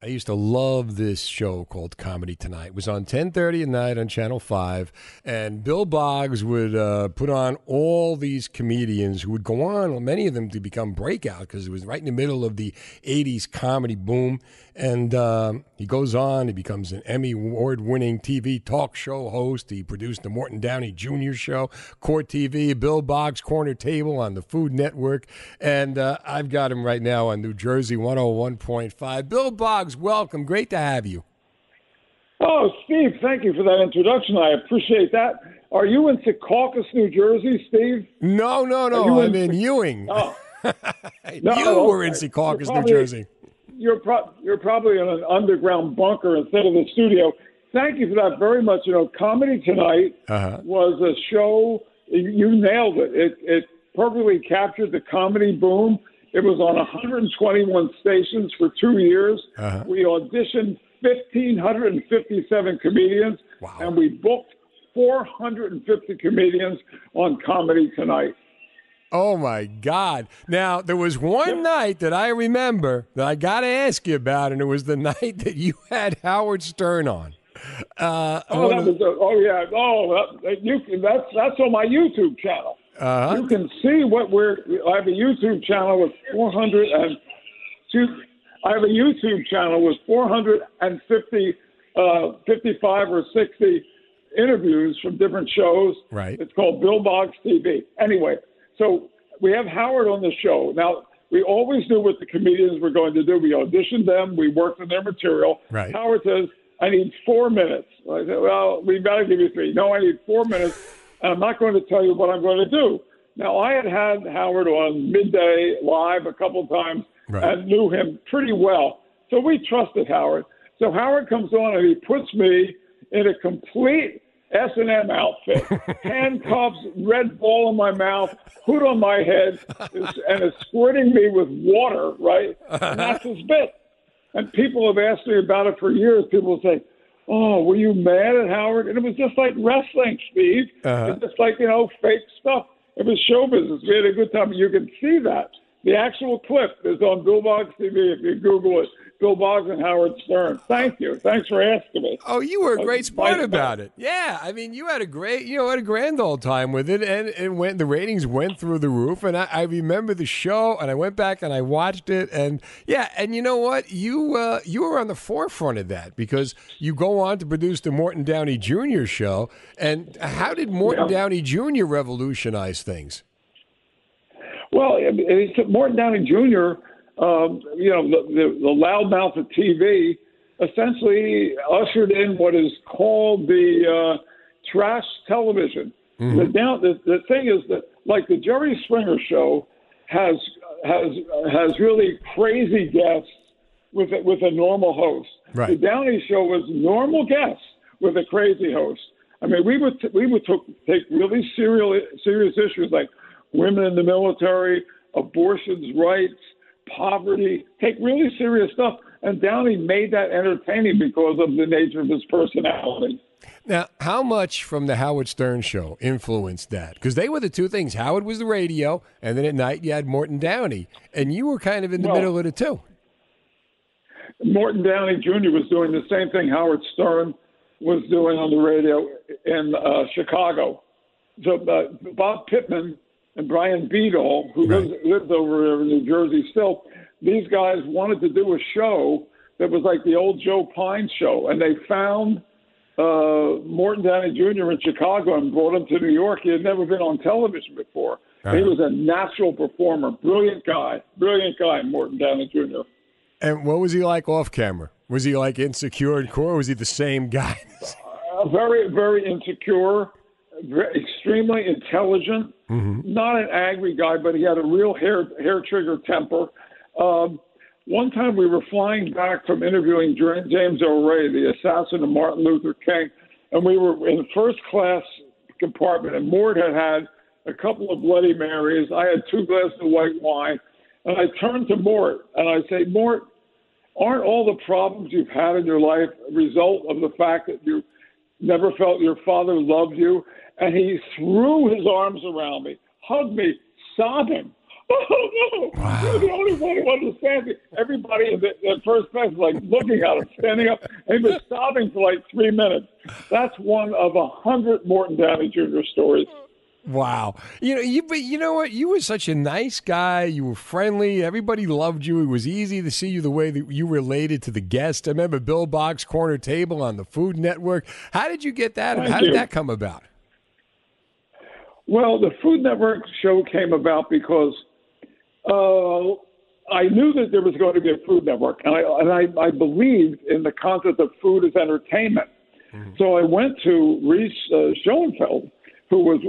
I used to love this show called Comedy Tonight. It was on 10:30 at night on Channel 5, and Bill Boggs would uh, put on all these comedians who would go on, many of them to become breakout because it was right in the middle of the 80s comedy boom. And um, he goes on, he becomes an Emmy award winning TV talk show host. He produced the Morton Downey Jr. show, Court TV, Bill Boggs Corner Table on the Food Network. And uh, I've got him right now on New Jersey 101.5. Bill Boggs, welcome. Great to have you. Oh, Steve, thank you for that introduction. I appreciate that. Are you in Secaucus, New Jersey, Steve? No, no, no. I'm in, in Ewing. Oh. no, you were in Secaucus, New Jersey you're pro- you're probably in an underground bunker instead of the studio. Thank you for that very much. You know, comedy tonight uh-huh. was a show. You nailed it. It it perfectly captured the comedy boom. It was on 121 stations for two years. Uh-huh. We auditioned 1,557 comedians, wow. and we booked 450 comedians on Comedy Tonight. Oh my God! Now there was one night that I remember that I got to ask you about, and it was the night that you had Howard Stern on. Uh, oh, that was oh yeah, oh that, you that's that's on my YouTube channel. Uh-huh. You can see what we're. I have a YouTube channel with 400 and two. I have a YouTube channel with 450, uh, 55 or 60 interviews from different shows. Right. It's called Bill Boggs TV. Anyway, so we have Howard on the show. Now, we always knew what the comedians were going to do. We auditioned them, we worked on their material. Right. Howard says, I need four minutes. I said, Well, we better give you three. No, I need four minutes, and I'm not going to tell you what I'm going to do. Now, I had had Howard on midday live a couple times right. and knew him pretty well. So we trusted Howard. So Howard comes on and he puts me in a complete S and M outfit, handcuffs, red ball in my mouth, hood on my head, and is squirting me with water. Right, and that's his bit. And people have asked me about it for years. People say, "Oh, were you mad at Howard?" And it was just like wrestling, Steve. Uh-huh. It's just like you know, fake stuff. It was show business. We had a good time. You can see that. The actual clip is on Bill Boggs TV if you Google it. Bill Boggs and Howard Stern. Thank you. Thanks for asking me. Oh, you were a great sport about it. Yeah, I mean, you had a great, you know, had a grand old time with it, and and went. the ratings went through the roof, and I, I, remember the show, and I went back and I watched it, and yeah, and you know what, you uh, you were on the forefront of that because you go on to produce the Morton Downey Jr. show, and how did Morton yeah. Downey Jr. revolutionize things? Well, it's Morton Downey Jr um, you know, the, the, the loudmouth of TV essentially ushered in what is called the uh, trash television. Mm-hmm. The, the, the thing is that, like the Jerry Springer show, has has has really crazy guests with a, with a normal host. Right. The Downey show was normal guests with a crazy host. I mean, we would t- we would t- take really serious serious issues like women in the military, abortions rights, poverty, take really serious stuff. And Downey made that entertaining because of the nature of his personality. Now, how much from the Howard Stern show influenced that? Because they were the two things. Howard was the radio, and then at night you had Morton Downey, and you were kind of in the well, middle of the two. Morton Downey Jr. was doing the same thing Howard Stern was doing on the radio in uh, Chicago. So uh, Bob Pittman and Brian Beadle, who right. lives, lives over in New Jersey still, these guys wanted to do a show that was like the old Joe Pyne show, and they found uh, Morton Downey Jr. in Chicago and brought him to New York. He had never been on television before. Uh-huh. He was a natural performer, brilliant guy, brilliant guy, Morton Downey Jr. And what was he like off camera? Was he like insecure and core? was he the same guy? uh, very, very insecure extremely intelligent, mm-hmm. not an angry guy, but he had a real hair hair trigger temper. Um, one time we were flying back from interviewing James Ray, the assassin of Martin Luther King, and we were in the first class compartment, and Mort had had a couple of Bloody Marys. I had two glasses of white wine, and I turned to Mort and I say, Mort, aren't all the problems you've had in your life a result of the fact that you never felt your father loved you? and he threw his arms around me, hugged me, sobbing. Oh no! Wow. You're the only one who understands it. Everybody in the, the first class was like looking at him, standing up, and he was sobbing for like three minutes. That's one of a hundred Morton Downey Jr. stories. Wow. You know, you but you know what? You were such a nice guy. You were friendly. Everybody loved you. It was easy to see you the way that you related to the guests. I remember Bill Boggs' corner table on the Food Network. How did you get that? Thank How you. did that come about? Well, the Food Network show came about because uh, I knew that there was going to be a Food Network, and I and I, I believed in the concept of food as entertainment. Mm-hmm. So I went to Reese uh, Schonfeld, who was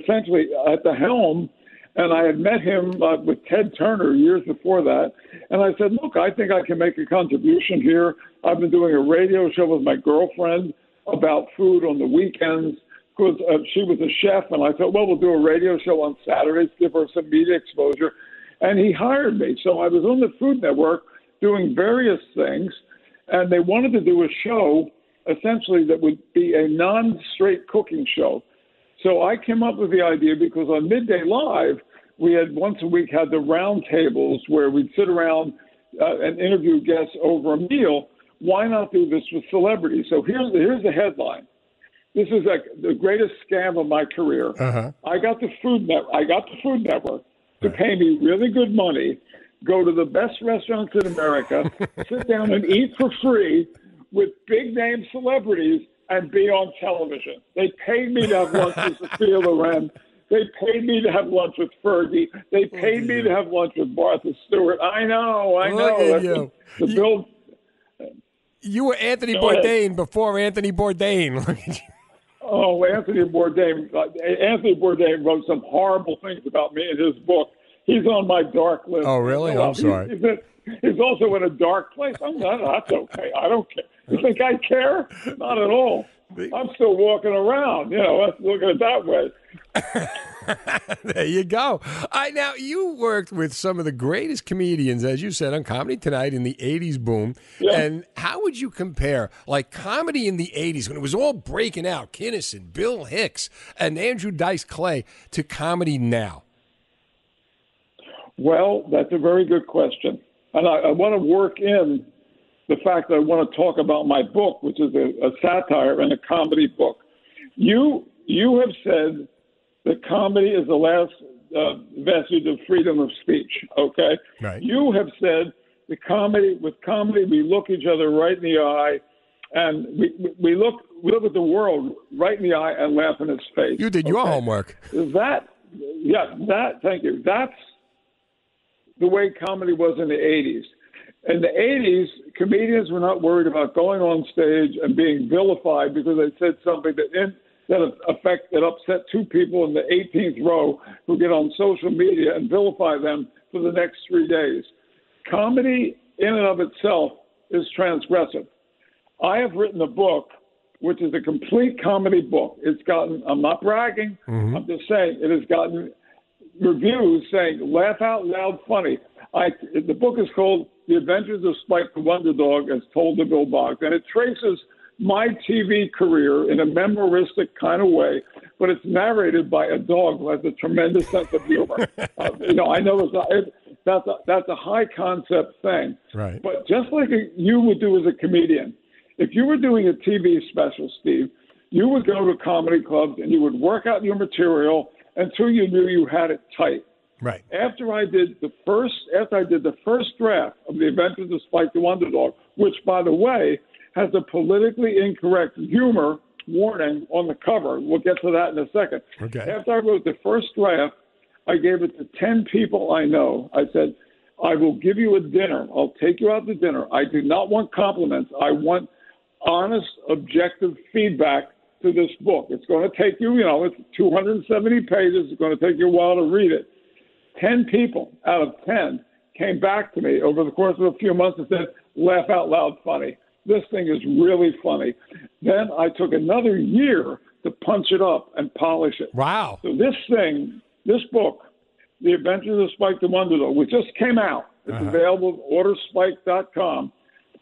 essentially at the helm, and I had met him uh, with Ted Turner years before that. And I said, "Look, I think I can make a contribution here. I've been doing a radio show with my girlfriend about food on the weekends." Because uh, she was a chef, and I thought, well, we'll do a radio show on Saturdays, give her some media exposure and he hired me. So I was on the Food Network doing various things, and they wanted to do a show essentially that would be a non-straight cooking show. So I came up with the idea because on Midday Live we had once a week had the round tables where we'd sit around uh, and interview guests over a meal. Why not do this with celebrities? So here's the, here's the headline. This is like the greatest scam of my career. Uh-huh. I got the food net. I got the Food Network to pay me really good money, go to the best restaurants in America, sit down and eat for free with big name celebrities, and be on television. They paid me to have lunch with Sophia Loren. They paid me to have lunch with Fergie. They oh, paid me to have lunch with Martha Stewart. I know, I Look know. at you. The, the bill. You were Anthony. Bourdain before Anthony Bourdain. Look at you. Oh, Anthony Bourdain. Anthony Bourdain wrote some horrible things about me in his book. He's on my dark list. Oh, really? I'm sorry. He's, he's, he's also in a dark place. I'm not. That's okay. I don't care. You think I care? Not at all. I'm still walking around. You know, let's look at it that way. there you go. I now you worked with some of the greatest comedians, as you said, on Comedy Tonight in the '80s boom. Yeah. And how would you compare, like comedy in the '80s when it was all breaking out, Kinison, Bill Hicks, and Andrew Dice Clay, to comedy now? Well, that's a very good question, and I, I want to work in the fact that I want to talk about my book, which is a, a satire and a comedy book. You you have said that comedy is the last uh, vestige of freedom of speech. Okay, Right. you have said the comedy with comedy we look each other right in the eye, and we we look we look at the world right in the eye and laugh in its face. You did your homework. That, yeah, that. Thank you. That's the way comedy was in the '80s. In the '80s, comedians were not worried about going on stage and being vilified because they said something that in, that affect that upset two people in the 18th row who get on social media and vilify them for the next three days. Comedy, in and of itself, is transgressive. I have written a book, which is a complete comedy book. It's gotten, I'm not bragging, mm-hmm. I'm just saying, it has gotten reviews saying, laugh out loud funny. I, the book is called The Adventures of Spike the Wonder Dog, as told to Bill Boggs, and it traces my TV career in a memoristic kind of way, but it's narrated by a dog who has a tremendous sense of humor. uh, you know, I know it's not, it, that's a, that's a high concept thing, Right. but just like you would do as a comedian, if you were doing a TV special, Steve, you would go to comedy clubs and you would work out your material until you knew you had it tight. Right. After I did the first, after I did the first draft of the Adventures of Spike the Wonder Dog, which, by the way, has a politically incorrect humor warning on the cover. We'll get to that in a second. Okay. After I wrote the first draft, I gave it to 10 people I know. I said, I will give you a dinner. I'll take you out to dinner. I do not want compliments. I want honest, objective feedback to this book. It's going to take you, you know, it's 270 pages. It's going to take you a while to read it. 10 people out of 10 came back to me over the course of a few months and said, laugh out loud funny. This thing is really funny. Then I took another year to punch it up and polish it. Wow. So this thing, this book, The Adventures of Spike the Wonder Dog, which just came out, it's Uh-huh. available at orderspike.com.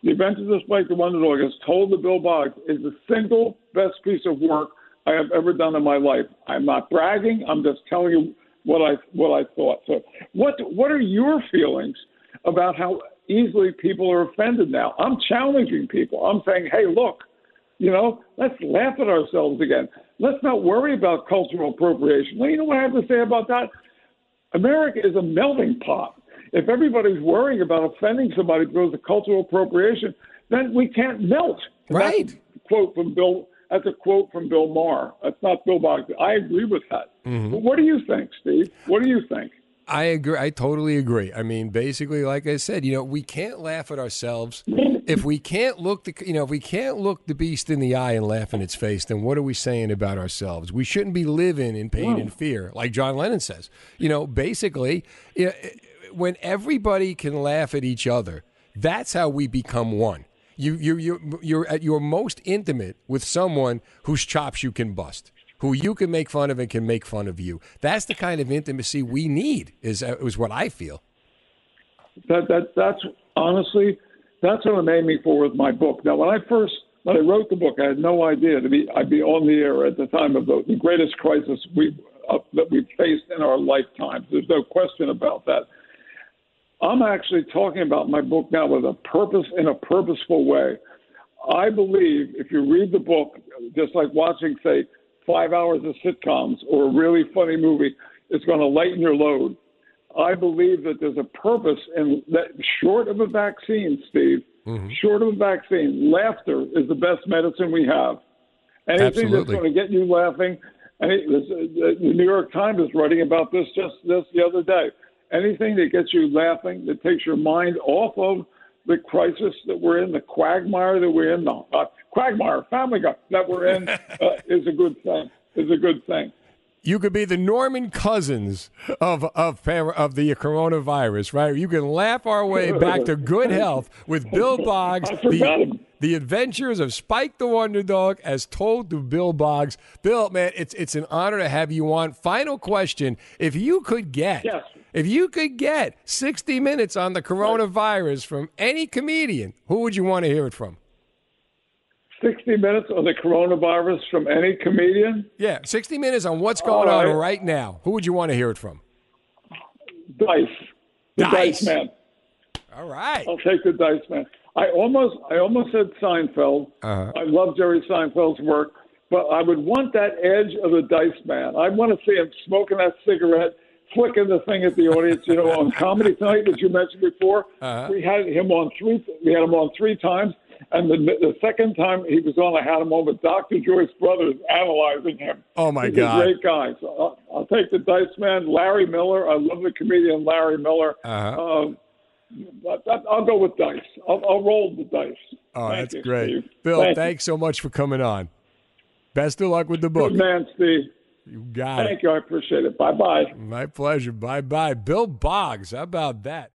The Adventures of Spike the Wonder Dog, as told to Bill Boggs, is the single best piece of work I have ever done in my life. I'm not bragging. I'm just telling you what I what I thought. So, what what are your feelings about how easily people are offended now? I'm challenging people. I'm saying, hey, look, you know, let's laugh at ourselves again. Let's not worry about cultural appropriation. Well, you know what I have to say about that? America is a melting pot. If everybody's worrying about offending somebody because of cultural appropriation, then we can't melt. Right. That's quote from Bill. That's a quote from Bill Maher. That's not Bill Boggs. I agree with that. Mm-hmm. But what do you think, Steve? What do you think? I agree. I totally agree. I mean, basically, like I said, you know, we can't laugh at ourselves if we can't look the, you know, if we can't look the beast in the eye and laugh in its face. Then what are we saying about ourselves? We shouldn't be living in pain and fear, like John Lennon says. You know, basically, when everybody can laugh at each other, that's how we become one. You, you, you, you're at your most intimate with someone whose chops you can bust who you can make fun of and can make fun of you. That's the kind of intimacy we need. Is uh, is what I feel. That that that's honestly that's what I'm aiming for with my book. Now, when I first when I wrote the book, I had no idea to be I'd be on the air at the time of the, the greatest crisis we uh, that we've faced in our lifetimes. There's no question about that. I'm actually talking about my book now with a purpose in a purposeful way. I believe if you read the book, just like watching, say, five hours of sitcoms or a really funny movie, it's going to lighten your load. I believe that there's a purpose in that. Short of a vaccine, Steve, mm-hmm. short of a vaccine, laughter is the best medicine we have. Anything Absolutely. that's going to get you laughing. Any, the New York Times is writing about this just this the other day. Anything that gets you laughing, that takes your mind off of the crisis that we're in, the quagmire that we're in, the uh, quagmire, family guy that we're in, uh, is a good thing. Is a good thing. You could be the Norman Cousins of of of the coronavirus, right? You can laugh our way back to good health with Bill Boggs, the, the Adventures of Spike the Wonder Dog, as told to Bill Boggs. Bill, man, it's it's an honor to have you on. Final question: If you could get, yes. If you could get sixty minutes on the coronavirus from any comedian, who would you want to hear it from? 60 minutes on the coronavirus from any comedian? Yeah, 60 minutes on what's going right. on right now. Who would you want to hear it from? Dice. The Dice, Dice Man. All right. I'll take the Dice Man. I almost I almost said Seinfeld. Uh-huh. I love Jerry Seinfeld's work, but I would want that edge of the Dice Man. I want to see him smoking that cigarette, flicking the thing at the audience. You know, on Comedy Tonight, as you mentioned before, uh-huh. we had him on three. We had him on three times. And the, the second time he was on, I had him on with Dr. Joyce Brothers analyzing him. Oh, my He's God. a great guy. So I'll, I'll, take the Dice Man. Larry Miller. I love the comedian Larry Miller. Uh-huh. Um, I'll go with Dice. I'll, I'll roll the dice. Oh, Thank that's you, great. Steve. Bill, Thank thanks so much for coming on. Best of luck with the book. Good man, Steve. You got Thank it. Thank you. I appreciate it. Bye bye. My pleasure. Bye bye. Bill Boggs. How about that?